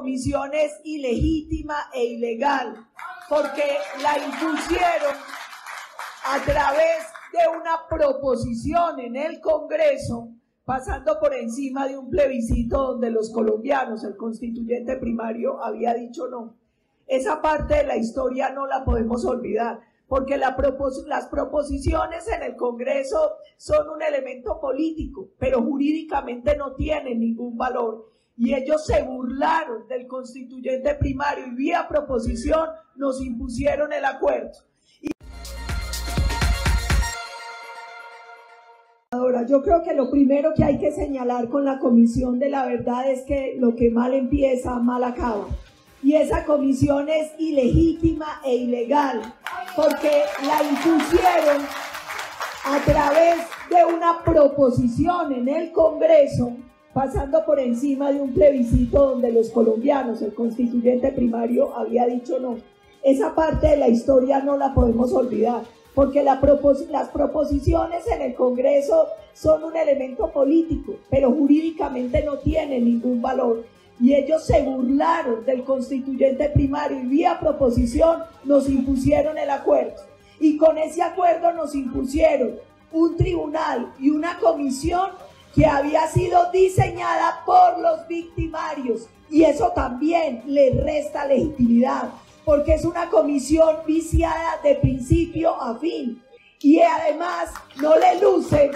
comisión es ilegítima e ilegal porque la impusieron a través de una proposición en el Congreso, pasando por encima de un plebiscito donde los colombianos, el constituyente primario, había dicho no. Esa parte de la historia no la podemos olvidar, porque las proposiciones en el Congreso son un elemento político, pero jurídicamente no tienen ningún valor y ellos se burlaron del constituyente primario y vía proposición nos impusieron el acuerdo. Ahora, yo creo que lo primero que hay que señalar con la comisión de la verdad es que lo que mal empieza, mal acaba. Y esa comisión es ilegítima e ilegal porque la impusieron a través de una proposición en el Congreso pasando por encima de un plebiscito donde los colombianos, el constituyente primario, había dicho no. Esa parte de la historia no la podemos olvidar, porque las proposiciones en el Congreso son un elemento político, pero jurídicamente no tienen ningún valor. Y ellos se burlaron del constituyente primario y vía proposición nos impusieron el acuerdo. Y con ese acuerdo nos impusieron un tribunal y una comisión que había sido diseñada por los victimarios y eso también le resta legitimidad porque es una comisión viciada de principio a fin y además no le luce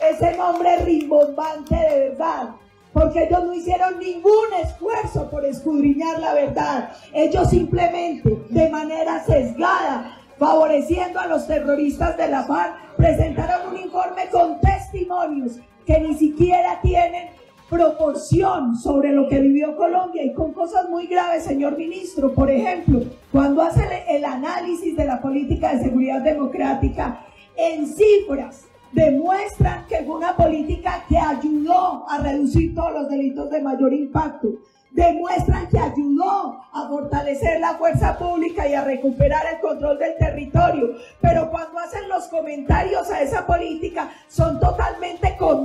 ese nombre rimbombante de verdad porque ellos no hicieron ningún esfuerzo por escudriñar la verdad. Ellos simplemente, de manera sesgada, favoreciendo a los terroristas de la FARC, presentaron un informe con testimonios que ni siquiera tienen proporción sobre lo que vivió Colombia y con cosas muy graves, señor ministro. Por ejemplo, cuando hace el análisis de la política de seguridad democrática en cifras, demuestran que fue una política que ayudó a reducir todos los delitos de mayor impacto, demuestran que ayudó a fortalecer la fuerza pública y a recuperar el control del territorio. Pero cuando hacen los comentarios a esa política son totalmente contrarios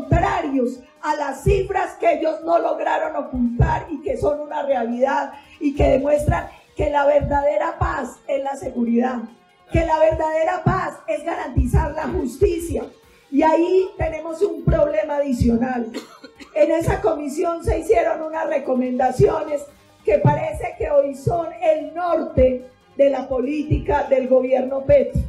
a las cifras que ellos no lograron ocultar y que son una realidad y que demuestran que la verdadera paz es la seguridad, que la verdadera paz es garantizar la justicia, y ahí tenemos un problema adicional. En esa comisión se hicieron unas recomendaciones que parece que hoy son el norte de la política del gobierno Petro,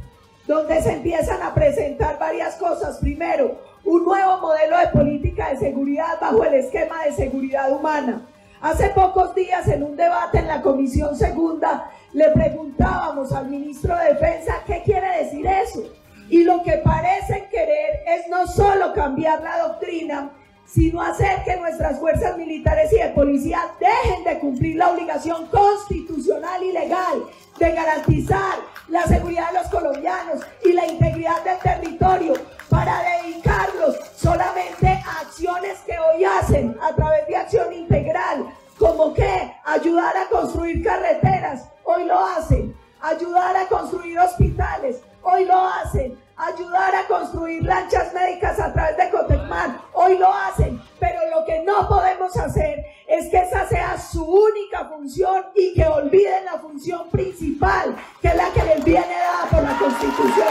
donde se empiezan a presentar varias cosas. Primero, un nuevo modelo de política de seguridad bajo el esquema de seguridad humana. Hace pocos días en un debate en la Comisión Segunda le preguntábamos al ministro de Defensa qué quiere decir eso. Y lo que parecen querer es no solo cambiar la doctrina, sino hacer que nuestras fuerzas militares y de policía dejen de cumplir la obligación constitucional y legal de garantizar la seguridad de los colombianos y la integridad del territorio para solamente acciones que hoy hacen a través de acción integral, como que ayudar a construir carreteras, hoy lo hacen, ayudar a construir hospitales, hoy lo hacen. Ayudar a construir lanchas médicas a través de Cotecman, hoy lo hacen. Pero lo que no podemos hacer es que esa sea su única función y que olviden la función principal, que es la que les viene dada por la Constitución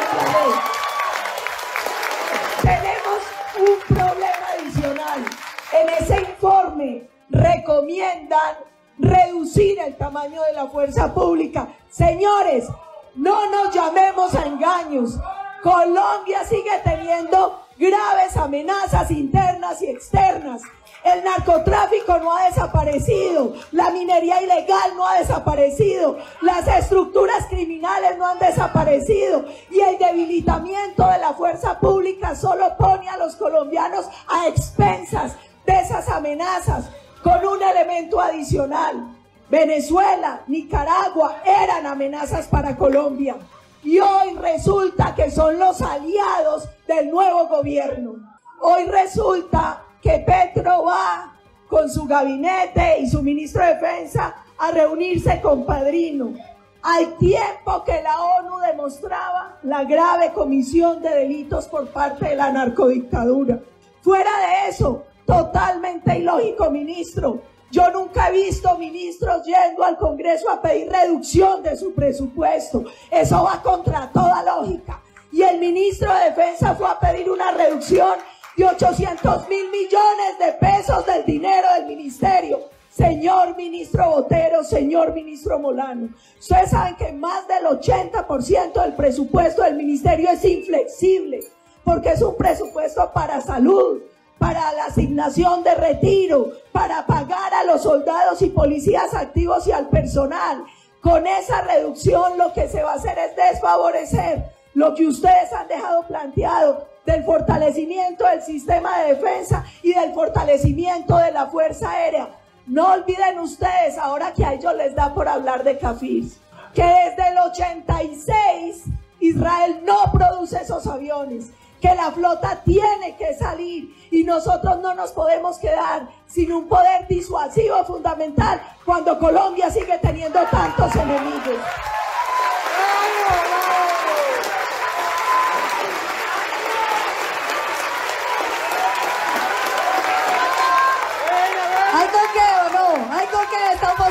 un problema adicional. En ese informe recomiendan reducir el tamaño de la fuerza pública. Señores, no nos llamemos a engaños. Colombia sigue teniendo graves amenazas internas y externas. El narcotráfico no ha desaparecido, la minería ilegal no ha desaparecido, las estructuras criminales no han desaparecido y el debilitamiento de la fuerza pública solo pone a los colombianos a expensas de esas amenazas con un elemento adicional. Venezuela, Nicaragua eran amenazas para Colombia. Y hoy resulta que son los aliados del nuevo gobierno. Hoy resulta que Petro va con su gabinete y su ministro de Defensa a reunirse con Padrino. Al tiempo que la ONU demostraba la grave comisión de delitos por parte de la narcodictadura. Fuera de eso, totalmente ilógico, ministro, Yo nunca he visto ministros yendo al Congreso a pedir reducción de su presupuesto. Eso va contra toda lógica. Y el ministro de Defensa fue a pedir una reducción de 800 mil millones de pesos del dinero del ministerio. Señor ministro Botero, señor ministro Molano, ustedes saben que más del 80% del presupuesto del ministerio es inflexible, porque es un presupuesto para salud, para la asignación de retiro, para pagar a los soldados y policías activos y al personal. Con esa reducción lo que se va a hacer es desfavorecer lo que ustedes han dejado planteado del fortalecimiento del sistema de defensa y del fortalecimiento de la Fuerza Aérea. No olviden ustedes, ahora que a ellos les da por hablar de CAFIRS, que desde el 86 Israel no produce esos aviones que la flota tiene que salir y nosotros no nos podemos quedar sin un poder disuasivo fundamental cuando Colombia sigue teniendo tantos enemigos.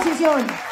¿Hay